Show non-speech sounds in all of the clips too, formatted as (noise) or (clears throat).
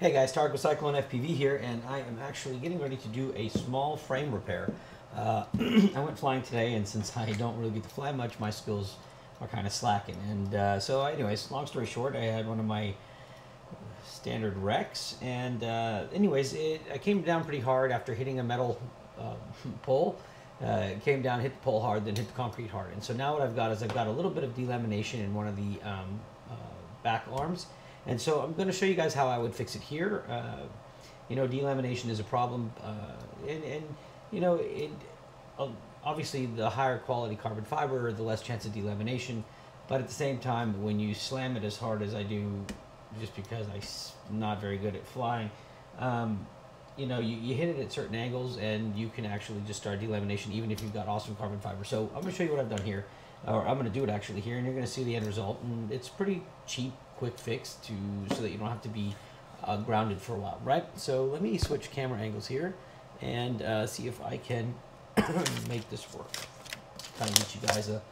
Hey guys, Tarek Cyclone FPV here, and I am actually getting ready to do a small frame repair. Uh, (clears throat) I went flying today, and since (laughs) I don't really get to fly much, my skills are kind of slacking. And uh, so, anyways, long story short, I had one of my standard wrecks, and uh, anyways, it, I came down pretty hard after hitting a metal uh, (laughs) pole. Uh, it came down, hit the pole hard, then hit the concrete hard. And so now what I've got is I've got a little bit of delamination in one of the um, uh, back arms and so I'm going to show you guys how I would fix it here. Uh, you know, delamination is a problem, uh, and, and, you know, it, uh, obviously the higher quality carbon fiber, the less chance of delamination. But at the same time, when you slam it as hard as I do, just because I'm not very good at flying, um, you know, you, you hit it at certain angles and you can actually just start delamination even if you've got awesome carbon fiber. So I'm going to show you what I've done here, or I'm going to do it actually here, and you're going to see the end result. And it's pretty cheap quick fix to so that you don't have to be uh, grounded for a while, right? So let me switch camera angles here and uh, see if I can (coughs) make this work. Kind of get you guys a,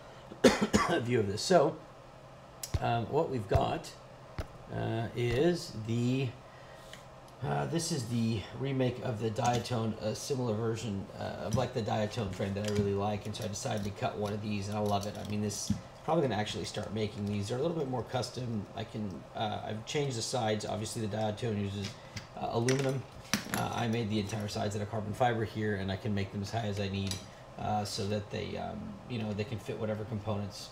a (coughs) view of this. So um, what we've got uh, is the uh, this is the remake of the Diatone, a similar version uh, of like the Diatone frame that I really like, and so I decided to cut one of these, and I love it. I mean, this probably going to actually start making these. They're a little bit more custom. I can, uh, I've changed the sides. Obviously the Diatone uses uh, aluminum. Uh, I made the entire sides out of carbon fiber here and I can make them as high as I need uh, so that they, um, you know, they can fit whatever components.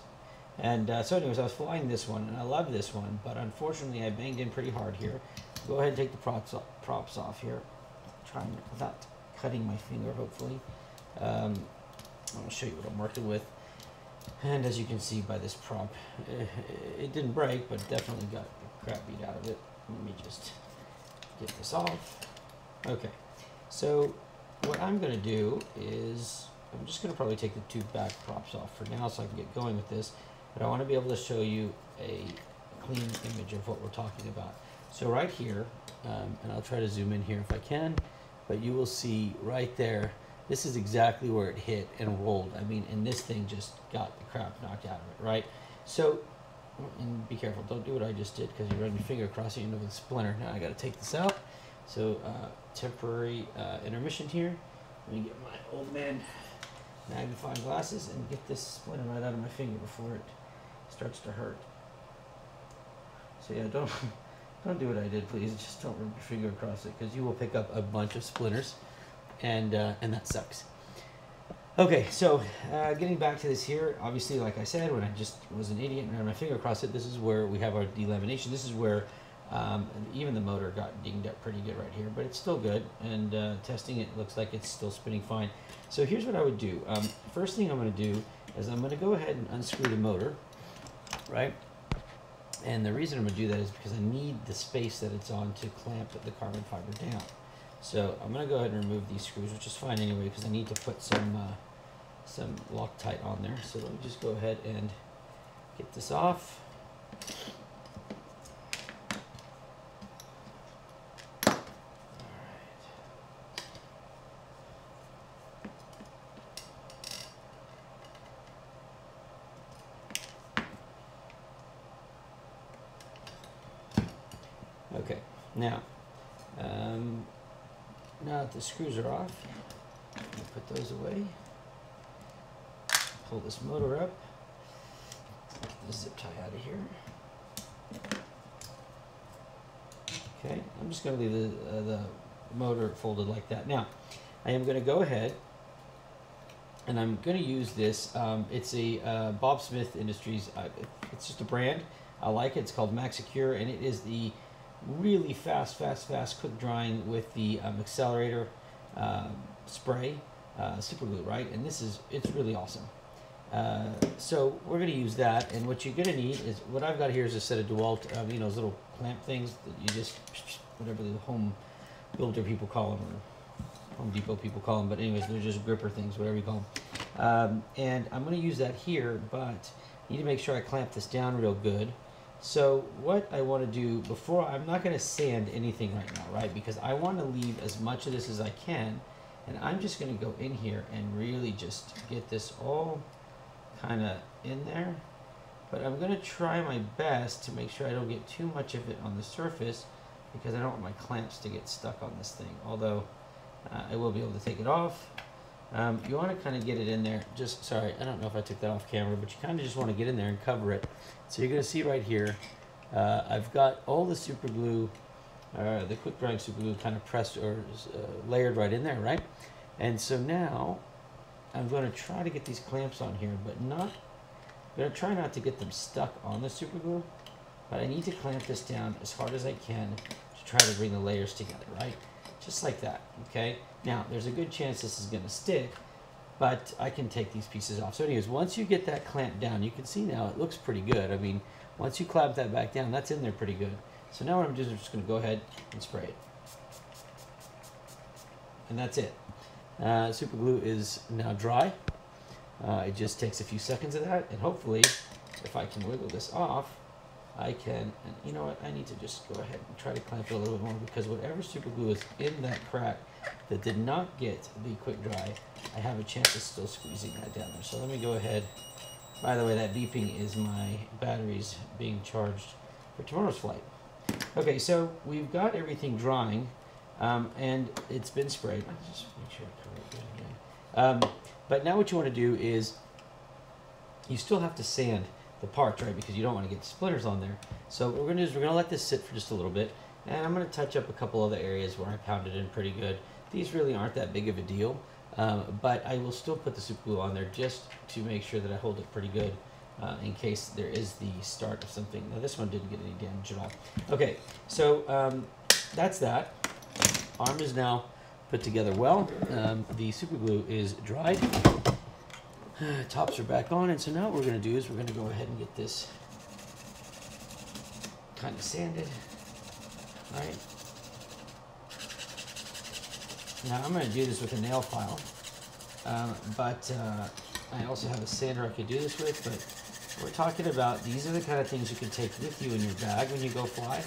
And uh, so anyways, I was flying this one and I love this one, but unfortunately I banged in pretty hard here. Go ahead and take the props off, props off here. Trying without cutting my finger, hopefully. Um, I'll show you what I'm working with. And as you can see by this prop, (laughs) it, didn't break, but definitely got the crap beat out of it. Let me just get this off. Okay, so what I'm going to do is, I'm just going to probably take the two back props off for now so I can get going with this. But I want to be able to show you a clean image of what we're talking about. So right here, um, and I'll try to zoom in here if I can, but you will see right there, this is exactly where it hit and rolled. I mean, and this thing just got the crap knocked out of it, right? So, and be careful, don't do what I just did because you run your finger across it, you end up with a splinter. Now I got to take this out. So, uh, temporary uh, intermission here. Let me get my old man magnifying glasses and get this splinter right out of my finger before it starts to hurt. So yeah, don't (laughs) don't do what I did, please. Just don't run your finger across it because you will pick up a bunch of splinters and uh, and that sucks. Okay, so uh, getting back to this here, obviously, like I said, when I just was an idiot and ran my finger across it, this is where we have our delamination. This is where um, even the motor got dinged up pretty good right here, but it's still good. And uh, testing it looks like it's still spinning fine. So here's what I would do. Um, first thing I'm going to do is I'm going to go ahead and unscrew the motor, right? And the reason I'm going to do that is because I need the space that it's on to clamp the carbon fiber down. So I'm going to go ahead and remove these screws, which is fine anyway, because I need to put some, uh, some Loctite on there. So let me just go ahead and get this off. Okay, now um, now that the screws are off, put those away. Pull this motor up. Get the zip tie out of here. Okay, I'm just going to leave the, uh, the motor folded like that. Now, I am going to go ahead and I'm going to use this. Um, it's a uh, Bob Smith Industries. Uh, it's just a brand. I like it. It's called Maxi-Cure, and it is the really fast, fast, fast quick drying with the um, accelerator uh, spray, uh, super glue, right? And this is, it's really awesome. Uh, so we're going to use that, and what you're going to need is, what I've got here is a set of DeWalt, um, you know, those little clamp things that you just, whatever the home builder people call them, or Home Depot people call them, but anyways, they're just gripper things, whatever you call them. Um, and I'm going to use that here, but I need to make sure I clamp this down real good. So what I want to do before, I'm not going to sand anything right now, right? Because I want to leave as much of this as I can. And I'm just going to go in here and really just get this all kind of in there. But I'm going to try my best to make sure I don't get too much of it on the surface because I don't want my clamps to get stuck on this thing. Although uh, I will be able to take it off. Um, you want to kind of get it in there. Just sorry, I don't know if I took that off camera, but you kind of just want to get in there and cover it. So you're going to see right here, uh, I've got all the super glue, uh, the quick drying super glue kind of pressed or uh, layered right in there, right? And so now I'm going to try to get these clamps on here, but not. I'm going to try not to get them stuck on the super glue, but I need to clamp this down as hard as I can to try to bring the layers together, right? Just like that, okay? Now, there's a good chance this is going to stick, but I can take these pieces off. So anyways, once you get that clamp down, you can see now it looks pretty good. I mean, once you clamp that back down, that's in there pretty good. So now what I'm doing is I'm just going to go ahead and spray it. And that's it. Uh, super glue is now dry. Uh, it just takes a few seconds of that, and hopefully, if I can wiggle this off, I can, and you know what, I need to just go ahead and try to clamp it a little bit more because whatever super glue is in that crack that did not get the quick dry, I have a chance of still squeezing that down there. So let me go ahead. By the way, that beeping is my batteries being charged for tomorrow's flight. Okay, so we've got everything drying, um, and it's been sprayed. Just make sure I cover it good again. Um, but now what you want to do is, you still have to sand the parts, right? Because you don't want to get splinters on there. So what we're going to do is we're going to let this sit for just a little bit. And I'm going to touch up a couple other areas where I pounded in pretty good. These really aren't that big of a deal. Um, but I will still put the super glue on there just to make sure that I hold it pretty good uh, in case there is the start of something. Now this one didn't get any damage at all. Okay, so um, that's that. Arm is now put together well. Um, the super glue is dried. (sighs) Tops are back on, and so now what we're going to do is we're going to go ahead and get this kind of sanded, right? Now I'm going to do this with a nail file, um, but uh, I also have a sander I could do this with, but we're talking about these are the kind of things you can take with you in your bag when you go fly.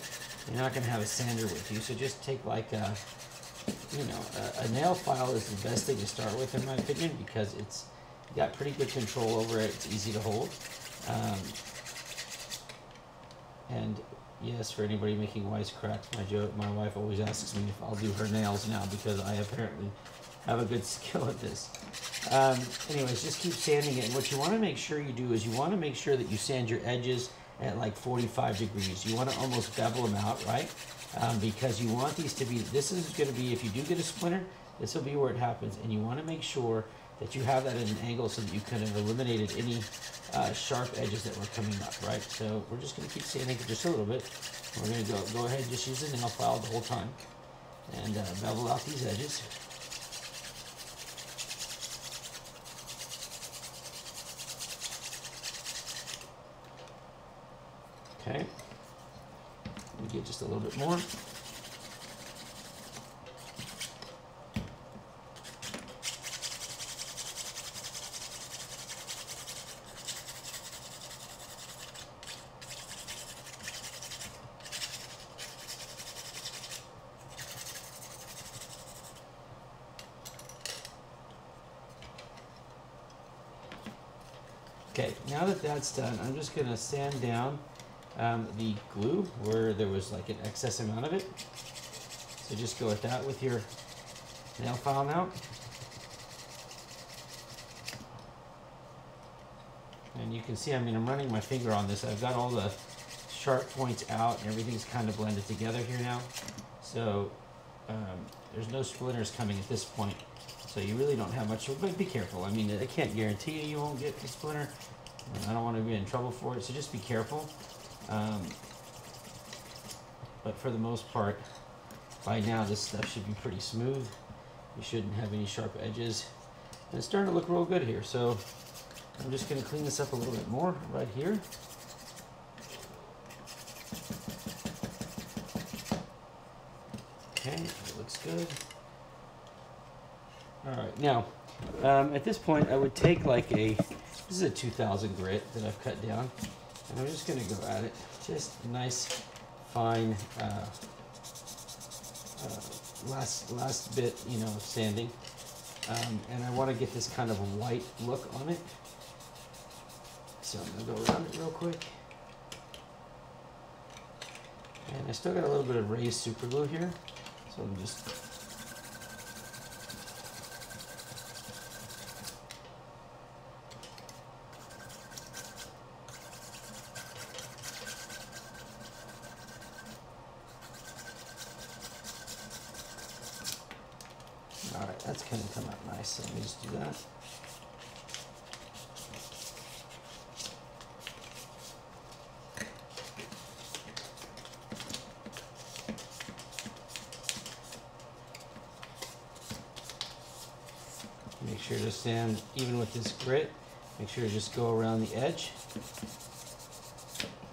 You're not going to have a sander with you, so just take like a, you know, a, a nail file is the best thing to start with in my opinion because it's got pretty good control over it. It's easy to hold. Um, and yes, for anybody making wisecracks, my joke, my wife always asks me if I'll do her nails now because I apparently have a good (laughs) skill at this. Um, anyways, just keep sanding it. And what you want to make sure you do is you want to make sure that you sand your edges at like 45 degrees. You want to almost bevel them out, right? Um, because you want these to be, this is going to be, if you do get a splinter, this will be where it happens. And you want to make sure that you have that at an angle so that you kind of eliminated any uh, sharp edges that were coming up, right? So we're just going to keep sanding it just a little bit. We're going to go, go ahead and just use the nail file the whole time and uh, bevel out these edges. Okay. We get just a little bit more. Okay, now that that's done, I'm just gonna sand down um, the glue where there was like an excess amount of it. So just go at that with your nail file now. And you can see, I mean, I'm running my finger on this. I've got all the sharp points out and everything's kind of blended together here now. So um, there's no splinters coming at this point. So you really don't have much, but be careful. I mean, I can't guarantee you you won't get the splinter. I don't want to be in trouble for it, so just be careful. Um, but for the most part, by now this stuff should be pretty smooth. You shouldn't have any sharp edges. And it's starting to look real good here, so I'm just going to clean this up a little bit more right here. Okay, it looks good. All right, now, um, at this point, I would take like a, this is a 2000 grit that I've cut down, and I'm just gonna go at it, just nice, fine, uh, uh, last, last bit, you know, of sanding. Um, and I wanna get this kind of white look on it. So I'm gonna go around it real quick. And I still got a little bit of raised super glue here. So I'm just All right, that's gonna come out nice. So let me just do that. Make sure to sand even with this grit. Make sure to just go around the edge.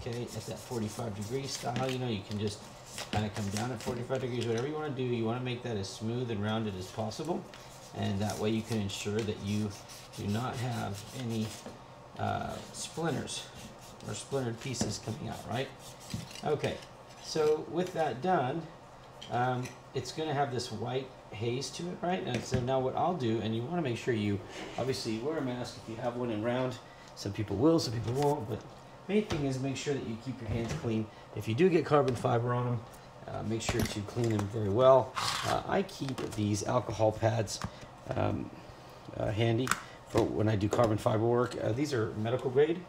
Okay, at that 45 degree style, you know, you can just kind of come down at 45 degrees, whatever you want to do, you want to make that as smooth and rounded as possible. And that way you can ensure that you do not have any uh, splinters or splintered pieces coming out, right? Okay, so with that done, um, it's going to have this white haze to it, right? And so now what I'll do, and you want to make sure you obviously wear a mask if you have one in round. Some people will, some people won't, but main thing is make sure that you keep your hands clean. If you do get carbon fiber on them, uh, make sure to clean them very well. Uh, I keep these alcohol pads um, uh, handy for when I do carbon fiber work. Uh, these are medical grade.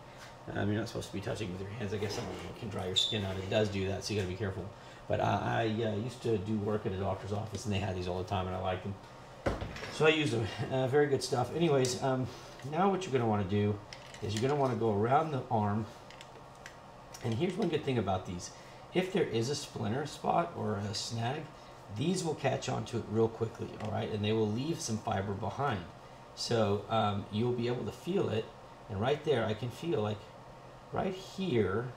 Um, you're not supposed to be touching with your hands. I guess some can dry your skin out. It does do that, so you got to be careful. But I, I uh, used to do work at a doctor's office, and they had these all the time, and I liked them. So I use them. (laughs) Uh, very good stuff. Anyways, um, now what you're going to want to do is you're going to want to go around the arm. And here's one good thing about these. If there is a splinter spot or a snag, these will catch onto it real quickly, all right? And they will leave some fiber behind. So um, you'll be able to feel it. And right there, I can feel like right here,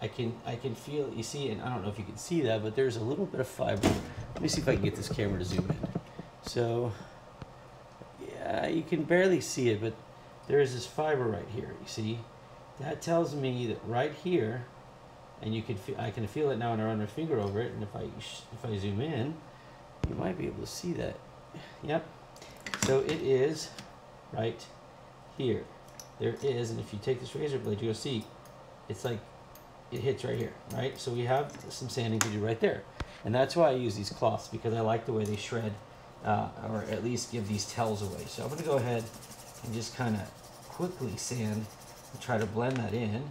I can I can feel you see and I don't know if you can see that but there's a little bit of fiber. Let me see if I can get this camera to zoom in. So yeah you can barely see it but there is this fiber right here you see? That tells me that right here and you can feel I can feel it now when I run my finger over it and if I if I zoom in you might be able to see that. Yep. So it is right here. There is and if you take this razor blade you'll see it's like it hits right here, right? So we have some sanding to do right there. And that's why I use these cloths because I like the way they shred uh, or at least give these tells away. So I'm gonna go ahead and just kind of quickly sand and try to blend that in.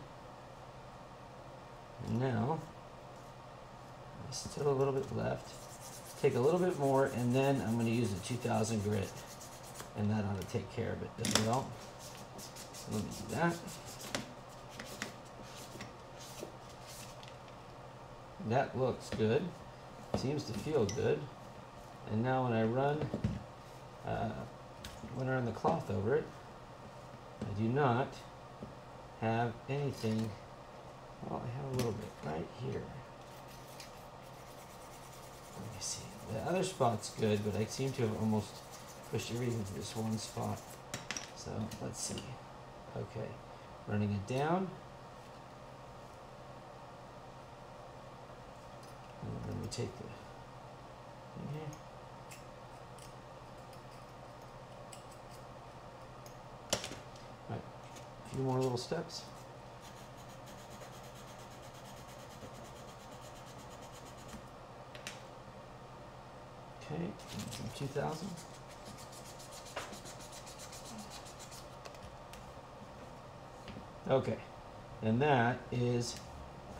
And now, still a little bit left. Take a little bit more and then I'm gonna use the 2000 grit and that ought to take care of it as well. Let me do that. That looks good. Seems to feel good. And now when I run uh, when I run the cloth over it I do not have anything. Well I have a little bit right here. Let me see. The other spot's good but I seem to have almost pushed everything to this one spot. So let's see. Okay. Running it down We take the thing here. Right, a few more little steps. Okay, some 2000. Okay, and that is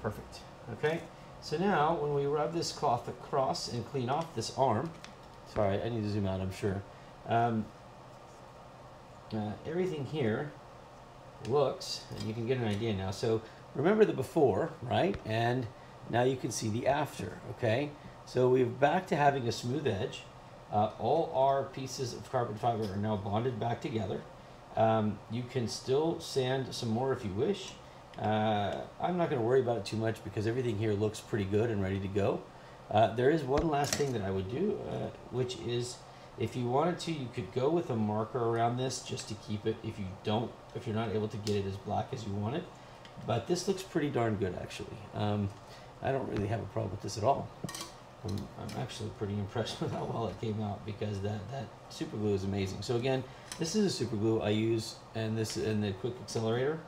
perfect. Okay. So now, when we rub this cloth across and clean off this arm, sorry, I need to zoom out, I'm sure. Um, uh, everything here looks, and you can get an idea now. So remember the before, right? And now you can see the after, okay? So we're back to having a smooth edge. Uh, all our pieces of carbon fiber are now bonded back together. Um, you can still sand some more if you wish. Uh, I'm not going to worry about it too much because everything here looks pretty good and ready to go. Uh, there is one last thing that I would do, uh, which is if you wanted to, you could go with a marker around this just to keep it, if you don't, if you're not able to get it as black as you want it. But this looks pretty darn good actually. Um, I don't really have a problem with this at all. I'm, I'm actually pretty (laughs) impressed with how well it came out because that, that super glue is amazing. So again, this is a super glue I use and this and the quick accelerator.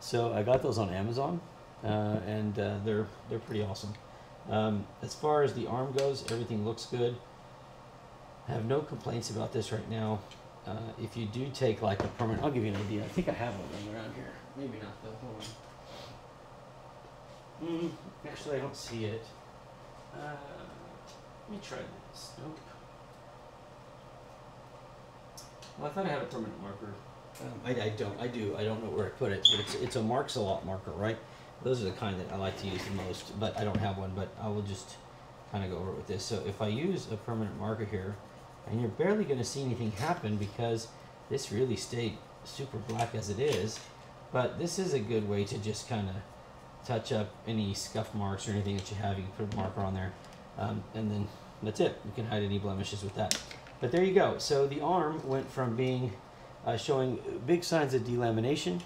So I got those on Amazon. uh, and uh, they're they're pretty awesome. Um, as far as the arm goes, everything looks good. I have no complaints about this right now. Uh, if you do take like a permanent, I'll give you an idea. I think I have one around here. Maybe not though. Hold on. Mm, actually, I don't see it. Uh, let me try this. Nope. Well, I thought I had a permanent marker. Um, I, I don't. I do. I don't know where I put it, but it's it's a Marks a Lot marker, right? Those are the kind that I like to use the most, but I don't have one. But I will just kind of go over it with this. So if I use a permanent marker here, and you're barely going to see anything happen because this really stayed super black as it is, but this is a good way to just kind of touch up any scuff marks or anything that you have. You can put a marker on there, um, and then that's it. You can hide any blemishes with that. But there you go. So the arm went from being uh, showing big signs of delamination,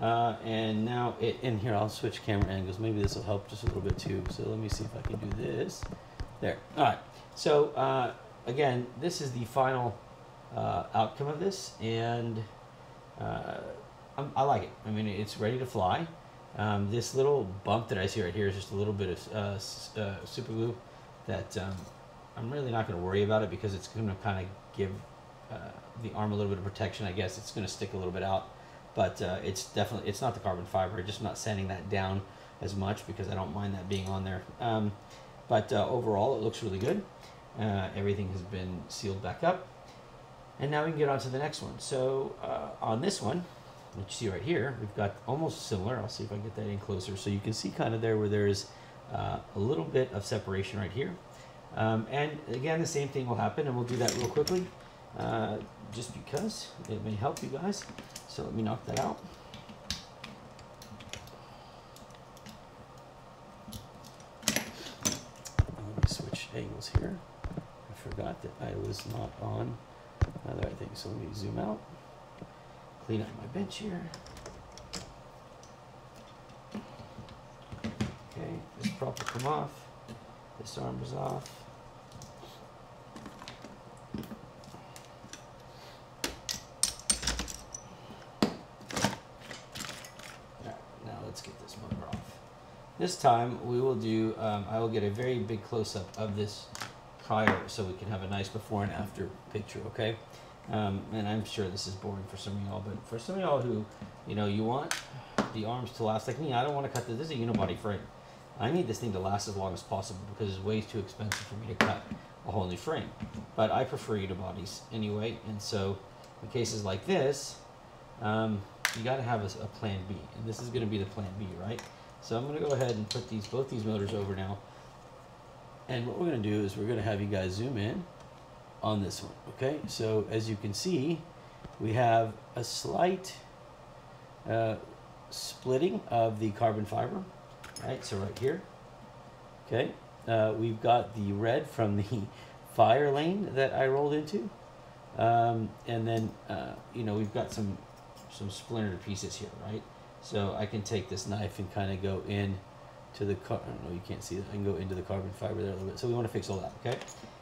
uh, and now it. And here I'll switch camera angles. Maybe this will help just a little bit too. So let me see if I can do this. There. All right. So uh, again, this is the final uh, outcome of this, and uh, I like it. I mean, it's ready to fly. Um, this little bump that I see right here is just a little bit of uh, super glue that um, I'm really not going to worry about it because it's going to kind of give the arm a little bit of protection. I guess it's going to stick a little bit out, but uh, it's definitely it's not the carbon fiber. Just not sanding that down as much because I don't mind that being on there. Um, but uh, overall, it looks really good. Uh, everything has been sealed back up, and now we can get on to the next one. So uh, on this one, which you see right here, we've got almost similar. I'll see if I can get that in closer, so you can see kind of there where there's uh, a little bit of separation right here. Um, and again, the same thing will happen, and we'll do that real quickly, uh, just because it may help you guys. So let me knock that out. Let me switch angles here. I forgot that I was not on another thing, so let me zoom out. Clean up my bench here. Okay, this prop will come off. This arm is off. Alright, now let's get this motor off. This time we will do, um, I will get a very big close up of this prior so we can have a nice before and after picture, okay? Um, and I'm sure this is boring for some of y'all, but for some of y'all who, you know, you want the arms to last, like me, I don't want to cut this. This is a unibody frame. I need this thing to last as long as possible because it's way too expensive for me to cut a whole new frame. But I prefer unibodies anyway, and so in cases like this, um, you got to have a, a plan B, and this is going to be the plan B, right? So I'm going to go ahead and put these both these motors over now. And what we're going to do is we're going to have you guys zoom in on this one, okay? So as you can see, we have a slight uh, splitting of the carbon fiber, right? So right here, okay? Uh, we've got the red from the (laughs) fire lane that I rolled into. Um, and then, uh, you know, we've got some, some splintered pieces here, right? So I can take this knife and kind of go in to the car. I don't know, you can't see that. I can go into the carbon fiber there a little bit. So we want to fix all that, okay?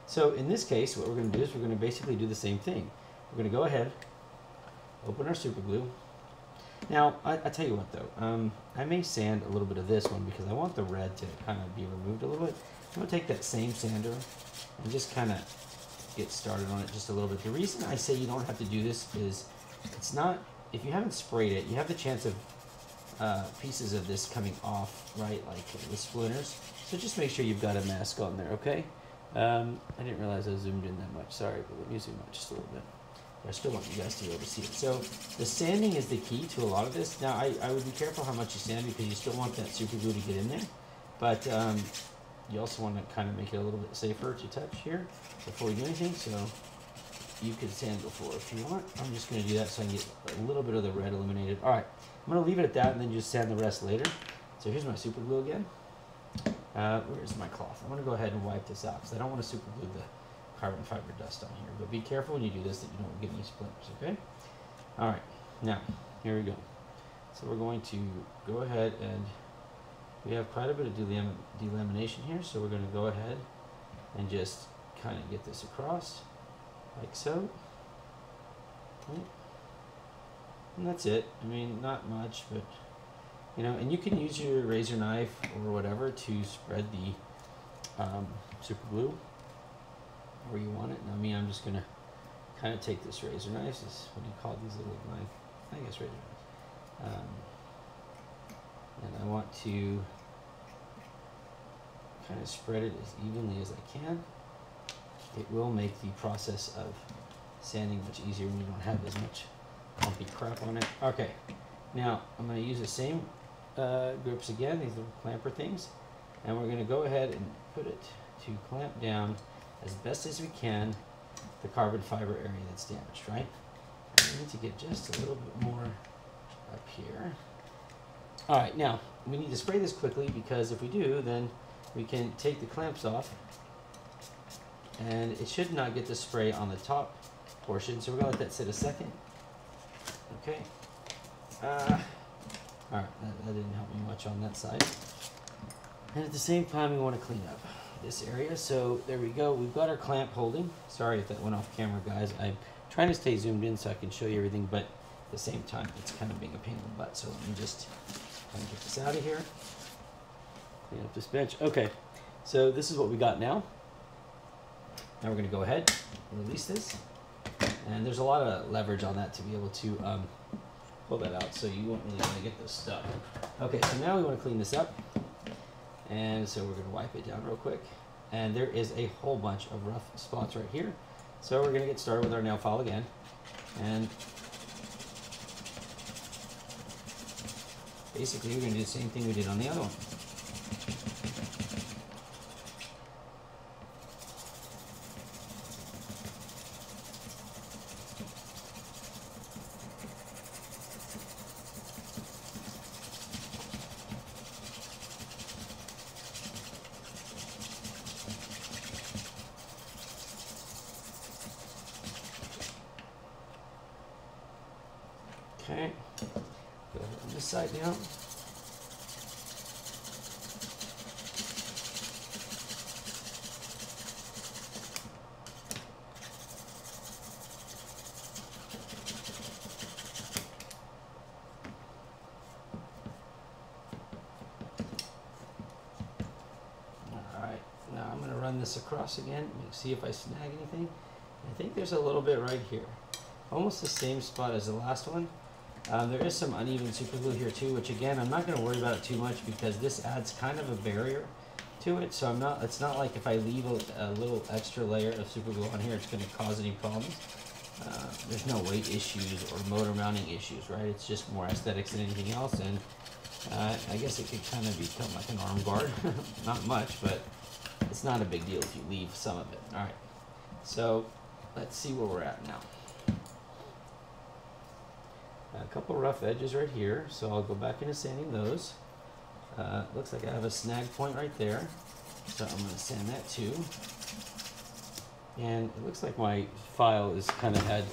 So in this case, what we're going to do is we're going to basically do the same thing. We're going to go ahead, open our super glue. Now, I, I tell you what though, um, I may sand a little bit of this one because I want the red to kind of be removed a little bit. I'm going to take that same sander and just kind of get started on it just a little bit. The reason I say you don't have to do this is it's not, if you haven't sprayed it, you have the chance of uh, pieces of this coming off, right, like the splinters. So just make sure you've got a mask on there, okay? Um, I didn't realize I zoomed in that much. Sorry, but let me zoom out just a little bit. But I still want you guys to be able to see it. So the sanding is the key to a lot of this. Now, I, I would be careful how much you sand because you still want that super glue to get in there. But um, you also want to kind of make it a little bit safer to touch here before you do anything. So you could sand before if you want. I'm just going to do that so I can get a little bit of the red eliminated. All right, I'm going to leave it at that and then just sand the rest later. So here's my super glue again. Uh, where's my cloth? I'm going to go ahead and wipe this out because I don't want to super glue the carbon fiber dust on here. But be careful when you do this that you don't get any splinters, okay? All right, now, here we go. So we're going to go ahead and we have quite a bit of delam delamination here, so we're going to go ahead and just kind of get this across like so. Okay. And that's it. I mean, not much, but you know, and you can use your razor knife or whatever to spread the um, super glue where you want it. I mean, I'm just gonna kind of take this razor knife. This what do you call these little knife? I guess razor knives. Um, and I want to kind of spread it as evenly as I can. It will make the process of sanding much easier when you don't have as much clumpy crap on it. Okay, now I'm going to use the same uh, grips again, these little clamper things, and we're going to go ahead and put it to clamp down as best as we can the carbon fiber area that's damaged, right? We need to get just a little bit more up here. All right, now we need to spray this quickly because if we do, then we can take the clamps off and it should not get the spray on the top portion. So we're gonna let that sit a second. Okay. Uh, all right, that, that didn't help me much on that side. And at the same time, we want to clean up this area. So there we go. We've got our clamp holding. Sorry if that went off camera, guys. I'm trying to stay zoomed in so I can show you everything, but at the same time, it's kind of being a pain in the butt. So let me just get this out of here. Clean up this bench. Okay, so this is what we got now. Now we're going to go ahead and release this. And there's a lot of leverage on that to be able to um, pull that out, so you won't really want to get this stuck. Okay, so now we want to clean this up. And so we're going to wipe it down real quick. And there is a whole bunch of rough spots right here. So we're going to get started with our nail file again. And basically we're going to do the same thing we did on the other one. Okay, go ahead on this side now. Alright, now I'm going to run this across again, see if I snag anything. I think there's a little bit right here. Almost the same spot as the last one. Um, there is some uneven super glue here too, which again, I'm not going to worry about too much because this adds kind of a barrier to it. So I'm not, it's not like if I leave a, a little extra layer of super glue on here, it's going to cause any problems. Uh, there's no weight issues or motor mounting issues, right? It's just more aesthetics than anything else. And uh, I guess it could kind of become like an arm guard. (laughs) not much, but it's not a big deal if you leave some of it. All right. So let's see where we're at now a couple rough edges right here, so I'll go back into sanding those. Uh, looks like I have a snag point right there, so I'm going to sand that too. And it looks like my file has kind of had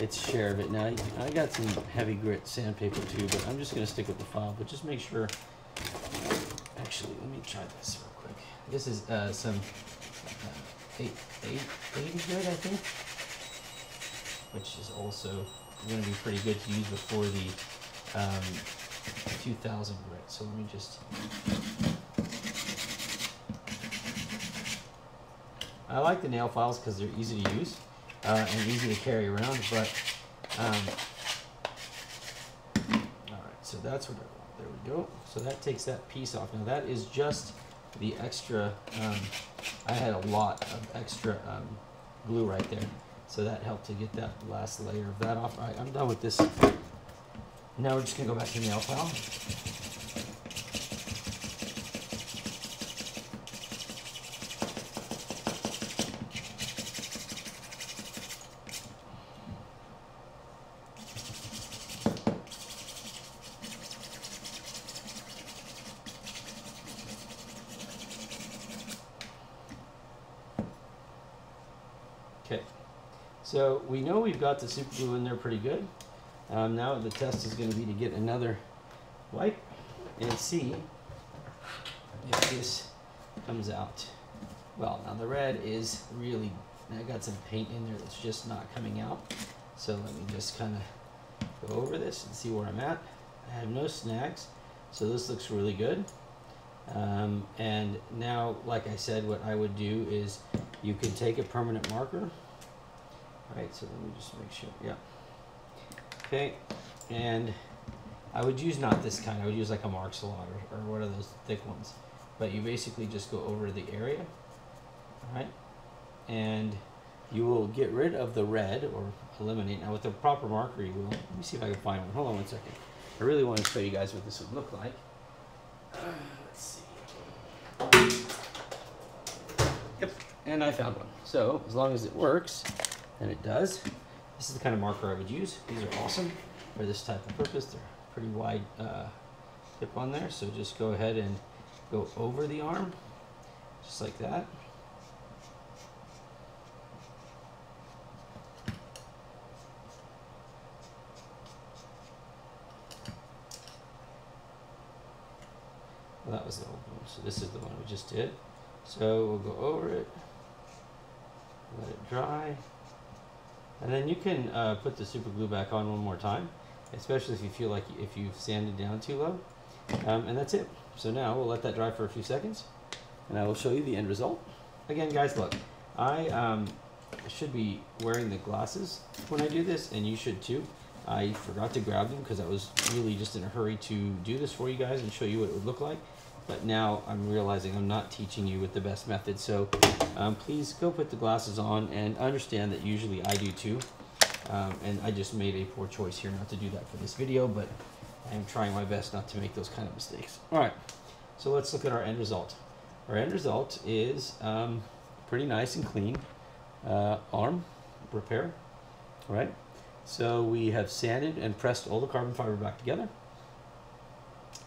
its share of it. Now, I got some heavy grit sandpaper too, but I'm just going to stick with the file, but just make sure, actually, let me try this real quick. This is uh, some uh, 8, 8, 80 grit, I think, which is also going to be pretty good to use before the um, 2000 grit. So let me just. I like the nail files because they're easy to use uh, and easy to carry around, but um, all right, so that's what I want. There we go. So that takes that piece off. Now that is just the extra. Um, I had a lot of extra um, glue right there. So that helped to get that last layer of that off. All right, I'm done with this. Now we're just gonna go back to the nail file. Okay. So we know we've got the super glue in there pretty good. Um, now the test is going to be to get another wipe and see if this comes out. Well, now the red is really, I got some paint in there that's just not coming out. So let me just kind of go over this and see where I'm at. I have no snags. So this looks really good. Um, and now, like I said, what I would do is you can take a permanent marker. Right, so let me just make sure, yeah. Okay, and I would use not this kind, I would use like a Marks Lot or, or one of those thick ones. But you basically just go over the area, right? And you will get rid of the red or eliminate. Now with the proper marker you will. Let me see if I can find one. Hold on one second. I really want to show you guys what this would look like. Let's see. Yep, and I found one. So as long as it works, and it does, this is the kind of marker I would use. These are awesome for this type of purpose. They're pretty wide uh, tip on there. So just go ahead and go over the arm, just like that. Well, that was the old one. So this is the one we just did. So we'll go over it, let it dry, and then you can uh, put the super glue back on one more time, especially if you feel like if you've sanded down too low. Um, and that's it. So now we'll let that dry for a few seconds, and I will show you the end result. Again, guys, look, I um, should be wearing the glasses when I do this, and you should too. I forgot to grab them because I was really just in a hurry to do this for you guys and show you what it would look like. But now I'm realizing I'm not teaching you with the best method. So um, please go put the glasses on and understand that usually I do too. Um, and I just made a poor choice here not to do that for this video, but I am trying my best not to make those kind of mistakes. All right, so let's look at our end result. Our end result is um, pretty nice and clean uh, arm repair, all right? So we have sanded and pressed all the carbon fiber back together.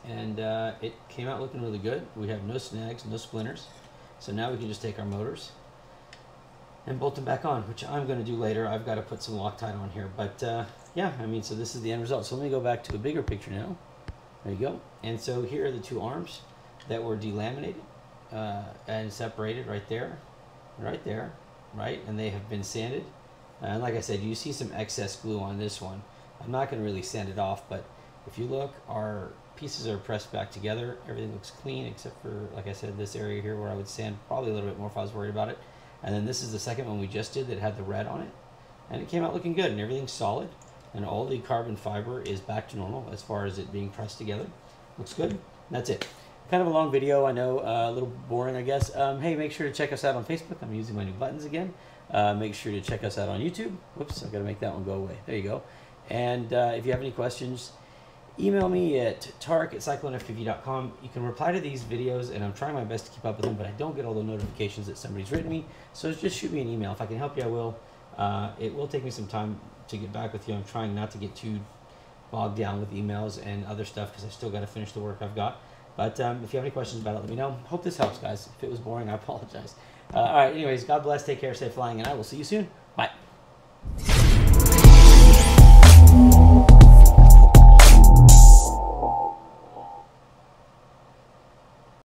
And uh, it came out looking really good. We have no snags, no splinters. So now we can just take our motors and bolt them back on, which I'm going to do later. I've got to put some Loctite on here. But uh, yeah, I mean, so this is the end result. So let me go back to a bigger picture now. There you go. And so here are the two arms that were delaminated uh, and separated right there, right there, right? And they have been sanded and like I said, you see some excess glue on this one. I'm not going to really sand it off, but if you look, our pieces are pressed back together. Everything looks clean except for, like I said, this area here where I would sand probably a little bit more if I was worried about it. And then this is the second one we just did that had the red on it. And it came out looking good and everything's solid. And all the carbon fiber is back to normal as far as it being pressed together. Looks good. That's it. Kind of a long video, I know, uh, a little boring, I guess. Um, hey, make sure to check us out on Facebook. I'm using my new buttons again. Uh, make sure to check us out on YouTube. Whoops, I've got to make that one go away. There you go. And uh, if you have any questions, email me at tarek at cyclonefpv.com. You can reply to these videos, and I'm trying my best to keep up with them, but I don't get all the notifications that somebody's written me. So just shoot me an email. If I can help you, I will. Uh, it will take me some time to get back with you. I'm trying not to get too bogged down with emails and other stuff because I still got to finish the work I've got. But um, if you have any questions about it, let me know. Hope this helps, guys. If it was boring, I apologize. Uh, all right, anyways, God bless. Take care. Stay flying, and I will see you soon. Bye.